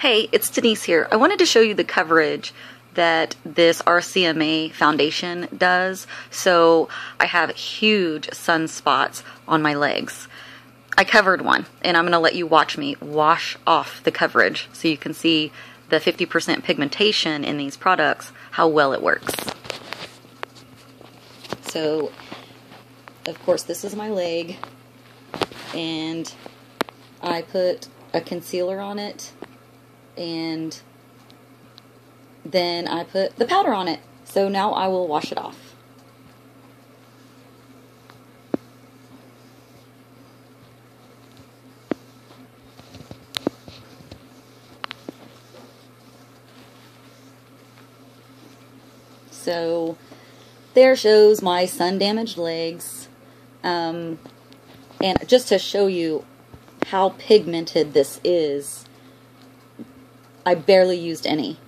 Hey, it's Denise here. I wanted to show you the coverage that this RCMA foundation does. So I have huge sunspots on my legs. I covered one and I'm going to let you watch me wash off the coverage so you can see the 50% pigmentation in these products, how well it works. So, of course, this is my leg and I put a concealer on it and then I put the powder on it. So now I will wash it off. So there shows my sun damaged legs. Um, and just to show you how pigmented this is, I barely used any.